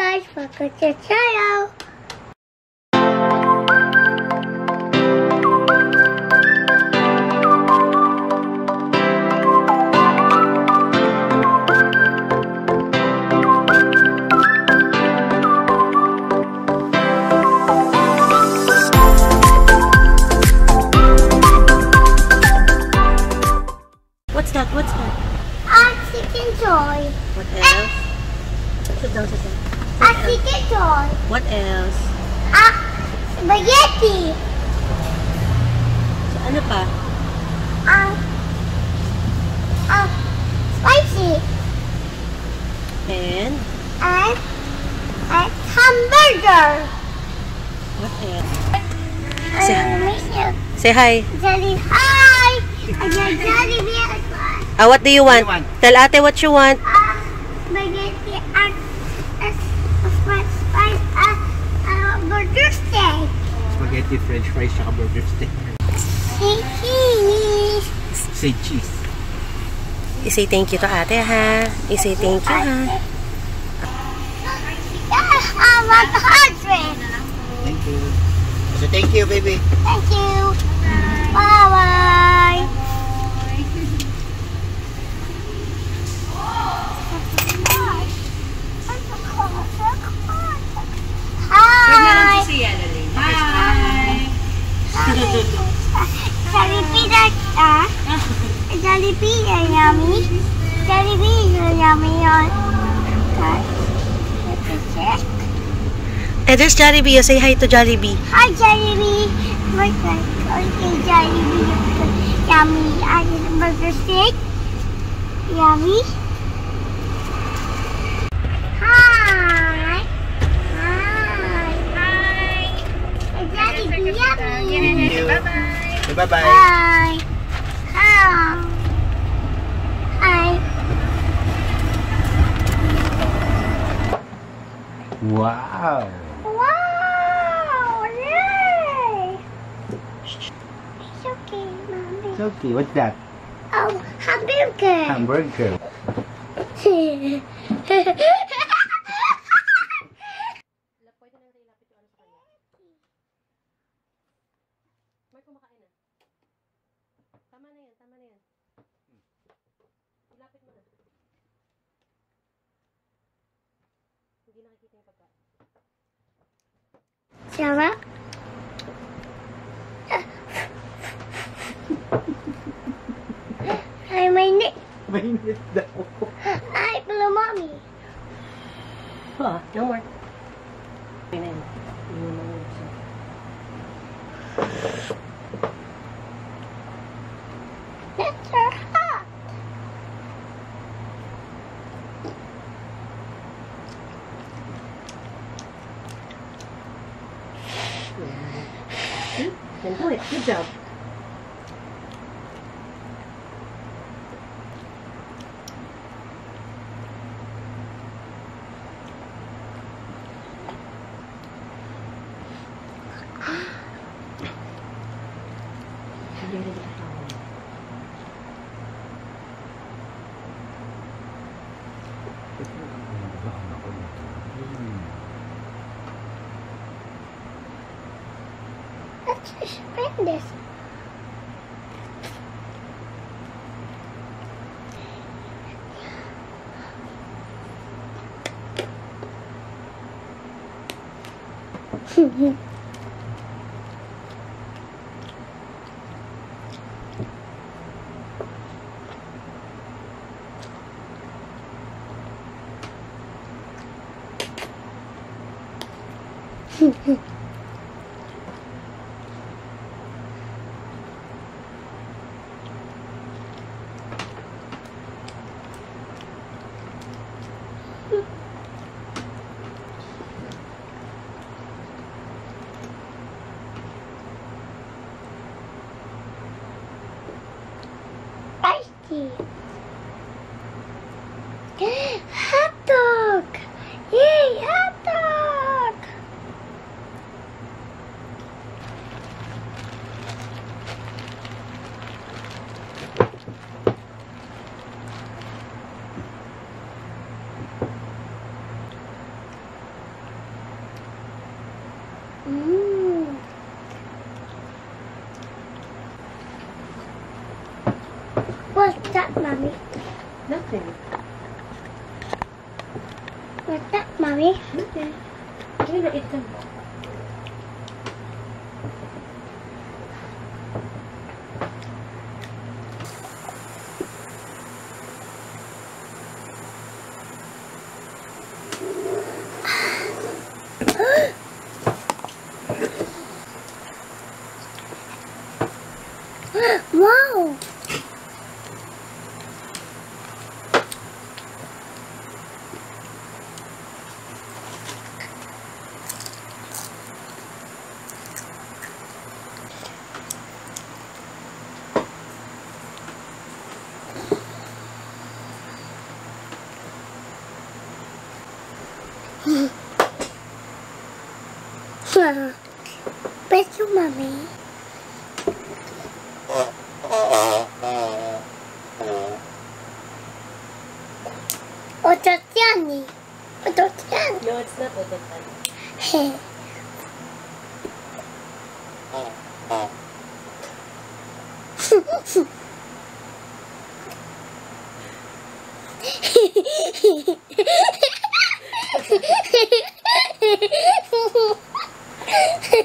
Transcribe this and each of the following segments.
guys, welcome to the channel. Chicken toy. What else? A spaghetti. So, ano pa? A, a spicy. And, And a hamburger. what else? Say, I say hi. Jelly. Hi. I got jelly beer. Ah, what do you want? Tell ate what you want. Spaghetti, french fries, saka burger steak. Cheese. Say cheese. I-say thank you to ate, ha? I-say thank you, ha? Yes, I want the hundred. Thank you. So thank you, baby. Thank you. Jollibee that ah. Jollibee are yummy. Jollibee are yummy on. Eh, there's Jollibee. Say hi to Jollibee. Hi Jollibee. Burger. Okay, Jollibee. Yummy. I get a burger steak. Yummy. Hi. Hi. Hi. Jollibee yummy. Thank you. Bye-bye. Bye-bye. Hi. Hi. Hi. Wow. Wow! Yay! It's okay, mommy. It's okay. What's that? Oh, hamburger. Hamburger. Mark, kumakain na. Tama na yan, tama na yan. Ilapit mo na. Hindi nakikita yung pagkain. Hi, my name. Mainit daw. Her. Then do it. Good job. Let's just this. Icy. Thank. Mommy? Nothing. What's that, mommy? Nothing. Hindi na ito. wow! Papa. Where's your mummy? Ototiani. Oh, Ototiani. Oh, no, it's not Ototiani. Hey. Hehehehe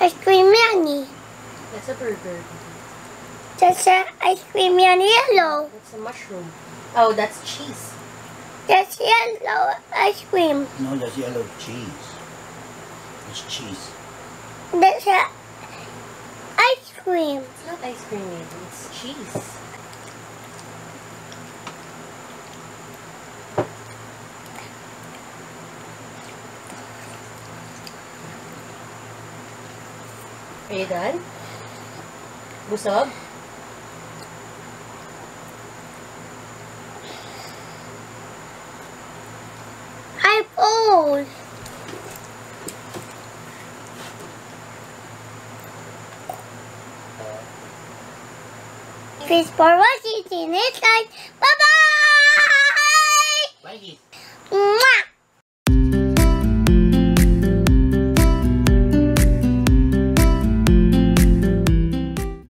Ice cream yan That's a burger. That's a ice cream yan yellow. That's a mushroom. Oh, that's cheese. That's yellow ice cream. No, that's yellow cheese. It's cheese. That's a ice cream. It's not ice cream, maybe. It's cheese. Maridar. Busog. I'm old. Thanks for watching. See you next time. Bye-bye. Bye. -bye. Bye.